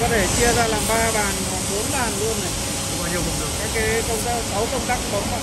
có thể chia ra làm ba bàn hoặc bốn bàn luôn này. Bao nhiêu cũng được? Cái cái công tắc sáu công tắc bấm vào